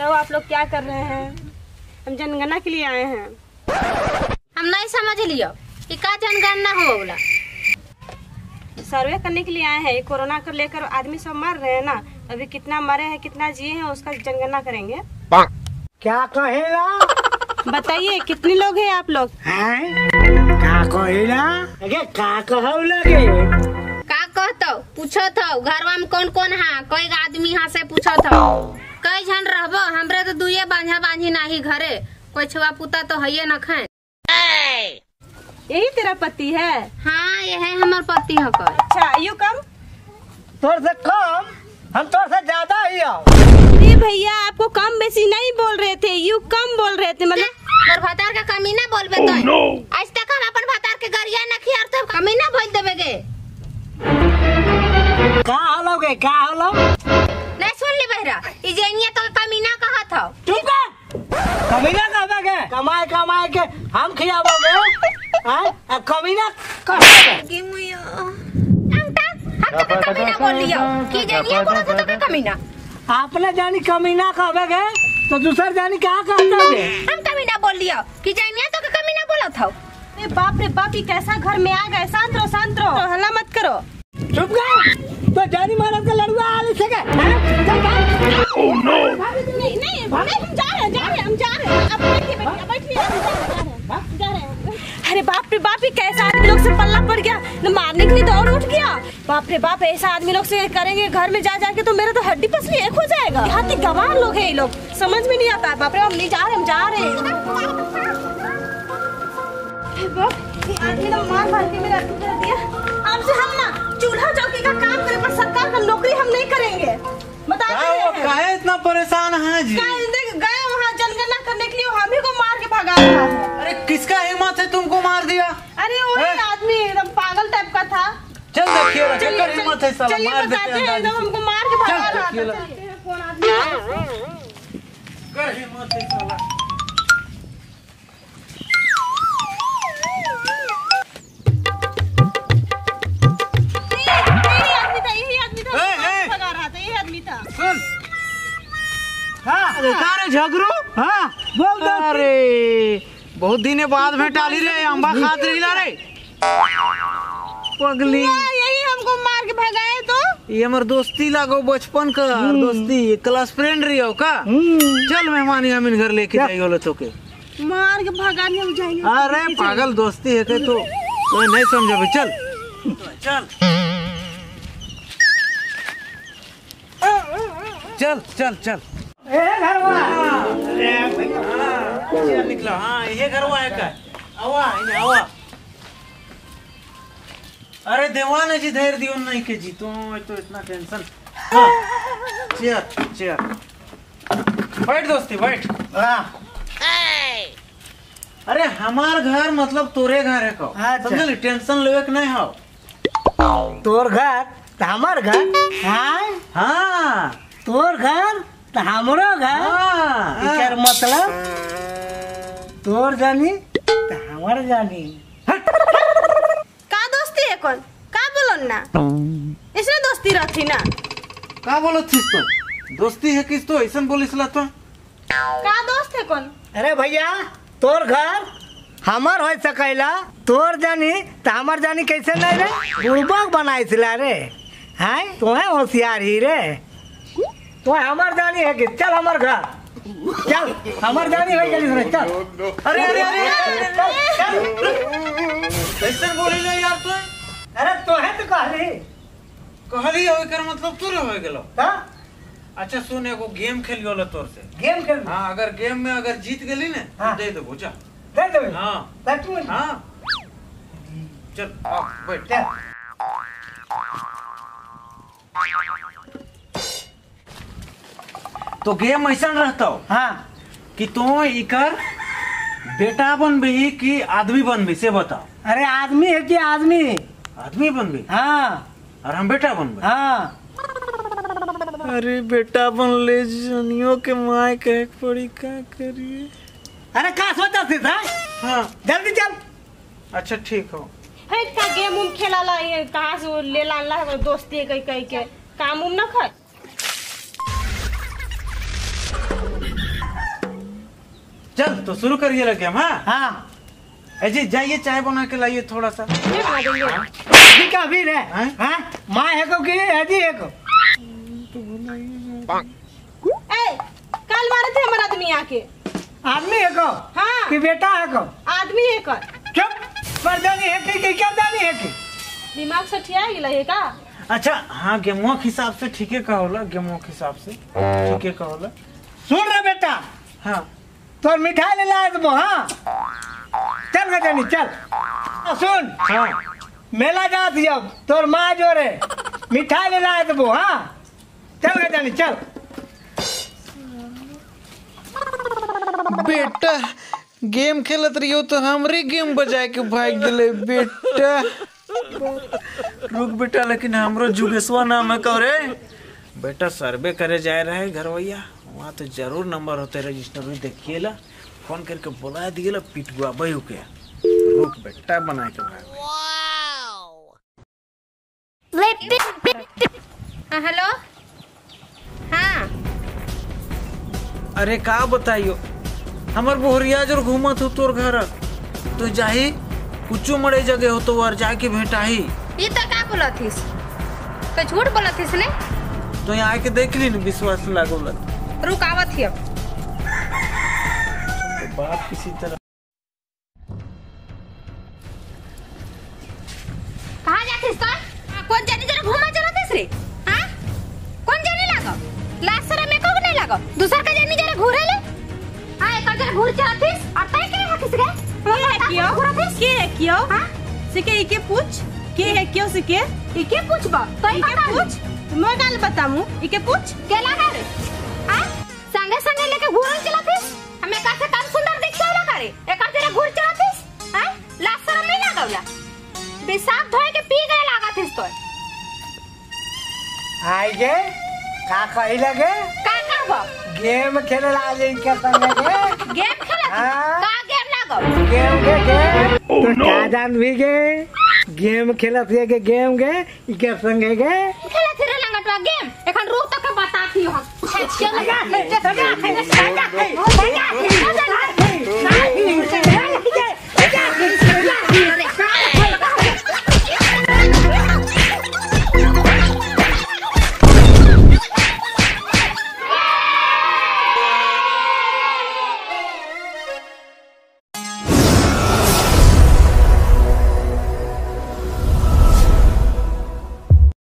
Hello आप लोग क्या कर रहे हैं? हम जनगणना के लिए आए हैं। हम नहीं समझ लियो कि का जनगणना हो बोला। सर्वे करने के लिए आए हैं। ये कोरोना को लेकर आदमी सब मर रहे हैं ना? अभी कितना मरे हैं कितना जिए हैं उसका जनगणना करेंगे। क्या कहेगा बताइए कितने लोग हैं आप लोग? हैं? का कहेला अरे का कहौ लगे? का कहतो पूछो तो। घरवा में कौन कौन है? कोई आदमी यहाँ से पूछो तो। कई जन रहबो हमरे तो दुए बांझा बांझी नाही घरे। कोई छुआ पुता तो है न खाए यही तेरा पति है? हाँ ये है हमार पति हो अच्छा यू कम। तोर से कम हम तोर से ज़्यादा ही आओ। अरे भैया आपको कम बेसी नहीं बोल रहे थे यू कम बोल रहे थे मतलब मोर भतार का कमी ना बोलबे तो oh, no. आज तक हम अपन भतार के गरिया न खियार तो कमी ना बोल देबे गे का हलोगे का हलो? नहीं सुन ली बहरा ई जेनिया तो कमी ना कहत हो। चुप कर। कमीना कहबे कमाए कमाए के हम खियाबोगे हैं? आ कमीना कहबे कि मुयो अंता हम तो कमी ना बोल लियो कि जेनिया बोलो तो का कमी आपने जानी कमीना कहबे तो दूसर जानी क्या कहते होगे हम कमी ना बोल लियो कि जेनिया तो का कमी ना बोलत हो। बाप रे बाप ये कैसा घर में आ गए? शांत रहो शांत रहो हल्ला मत करो। चुप तो जानी महाराज का लड़ुआ आले से के हैं? चल चल नहीं नहीं नहीं हम जा रहे हैं जा रहे हैं हम जा रहे हैं। अब बैठिए बैठिए बैठिए जा रहे हैं, जा जा रहे हैं। अरे बाप रे बाप ये कैसा आदमी लोग से पल्ला पड़ गया? न मारने के लिए दौड़ उठ गया। बाप रे बाप ऐसा आदमी लोग से करेंगे घर में जा जाके तो मेरा तो हड्डी पसली एक हो जाएगा। यहाँ के गवार लोग हैं ये लोग। समझ में नहीं आता बाप रे हम नहीं जा रहे हम जा रहे हैं। ये आदमी लोग मार मार के मेरा कर दिया। अब से हम ना चूल्हा चौकी का काम करें पर सरकार का नौकरी हम नहीं करेंगे। बता काहे इतना परेशान है जी? गए वहाँ जनगणना करने के लिए हम ही को मार के भगा रहा है। अरे किसका हिम्मत है तुमको मार दिया? अरे वही आदमी एकदम पागल टाइप का था। चल देखिए चक्कर हिम्मत है साला मार देते हैं हैं एकदम हमको मार के भगा रहा था। कौन आदमी कर हिम्मत है साला। झगड़ू? हाँ बोल दो। अरे बहुत दिने बाद में टाली रे अंबा खात रही ला रे। पगली। हाँ, यही हमको मार के भगाए तो? ये हमर दोस्ती लागो बचपन का दोस्ती क्लास फ्रेंड रही हो का? चल मेहमान अमीन घर लेके जाइयो लो तो के मार के भगाने हम जाएँगे अरे पागल दोस्ती है के तो? तो नहीं समझे चल। चल। चल चल चल। ए घरवा। चल निकलो। हाँ ये घर है। का आवा इन्हें आवा। अरे देवान जी धैर्य दियो नहीं के जी तो तो इतना टेंशन। हाँ चेयर चेयर। बैठ दोस्ती बैठ। हाँ। अरे हमार घर मतलब तोरे घर है को अच्छा। समझली टेंशन लेवे के नहीं हो तोर घर हमार घर? हाँ। हाँ। तोर घर? तो हमरो घर हाँ। इकर मतलब तोर जानी तो हमार जानी। का दोस्ती है कौन? का बोलो ना? इसने दोस्ती रहती ना? का बोलो थिस तो? दोस्ती है किस तो? ऐसा बोलिस ला तो। का दोस्त है कौन? अरे भैया तोर घर हमार हो सकेला। तोर जानी तो हमार जानी कैसे नहीं रे बुड़बक बनाई सिला रे। हैं? तुम्हें होशियार ही रे। तो हमार जानी है कि चल हमार घर। चल हमार जानी है से चल। अरे अरे अरे चल ऐसा बोली ना यार तो। अरे तो है तो कहली। कहली हो कर मतलब तू हो गेलो। हाँ? अच्छा सुन एगो गेम खेल गेलो तोर से। गेम खेल हाँ अगर गेम में अगर जीत गेली ने हाँ। तो दे दो बुझा दे दे हाँ। में हाँ। चल बैठ। तो गेम ऐसा रहता। हाँ। कि तू इकर बेटा बनबी कि आदमी बनबी से बताओ। अरे आदमी है कि आदमी? आदमी बनबी? हाँ। और हम बेटा बनबे? हाँ। अरे बेटा बन ले जनियो के माय कहे पड़ी का करिए? अरे का सोचा थी था? हाँ। जल्दी चल। अच्छा ठीक हो। है का गेम उम खेला ला ये? कहाँ से ले ला ला दोस्ती है कहीं कहीं के? काम उम ना खाए चल तो शुरू करिए लगे हम हाँ? हाँ। अजी जाइए चाय बना के लाइए थोड़ा सा अभी का अभी रे हाँ? माँ है को कि अजी है को? ए कल मारे थे हमारा आदमी आके आदमी है को? हाँ। कि बेटा है को? आदमी है कर चुप! मर्दानी है कि कि क्या दानी है कि? दिमाग से ठिया गेल है का? अच्छा हाँ गेमुआ के हिसाब से ठीक है का गेमुआ के हिसाब से। ठीक है का होला सुन रे बेटा? हाँ। तोर मिठाई ले ला देबो हाँ चल गजनी चल सुन हाँ मेला जा दियो तोर माँ जोरे मिठाई ले ला देबो हाँ चल गजनी चल बेटा गेम खेलत रहियो तो हमरे गेम बजाए के भाग गेले बेटा। रुक बेटा लेकिन हमरो जुगेशवा नाम है करे। बेटा सर्वे करे जाए रहे घरवैया। वहाँ तो ज़रूर नंबर होते रजिस्टर में देखिए ला फ़ोन करके बुला दिए ला पिटुआ बहू के रुक बेटा बना के भाग। हाँ, हेलो? हाँ। अरे का बताइयो? हमर बोहरिया जो घूमत हो तोर घर। तो जाही कुछो मरे जगह हो तो और जाके भेटाही। ये तो का बोलथिस तो झूठ बोलथिस ने? तो यहाँ आके देख ली न विश्वास लागो लग रुक आवत हिय बात किसी तरह कहाँ तो? हाँ, कौन जानी जरा घूमा चलतिस रे? हाँ? कौन जाने लागो? में को नहीं लागो? दूसर का जानी जरा घूरे ले। हाँ एक जरा घूर चलतिस और तय के है क्यों। घूरतिस के है क्यों? हाँ? सिके इके पूछ। के है क्यों सिके? इके पूछबा तो इके पूछ। मैं गाल बतामू। इके पूछ। के लगा रे हाँ संगे संगे लेके घूरल चलतिस हमें का से काम सुंदर दिख जाला करे। एक जरा घूर चलतिस हाँ? लासरा में लागौला पेशाब धोए के पी गए लागतिस तो आई गे का कही लगे? का करबो गेम खेले ला जे के संग गे। गेम खेलत हाँ। का गेम लागो? गेम गे गे। तो का जान भी गे। गेम खेलत के गेम गे। इके संग गे। खेला फिरे लंगटवा गेम। एखन रुक तक 哎呦还亲个这，这，这还能个个蛋个蛋个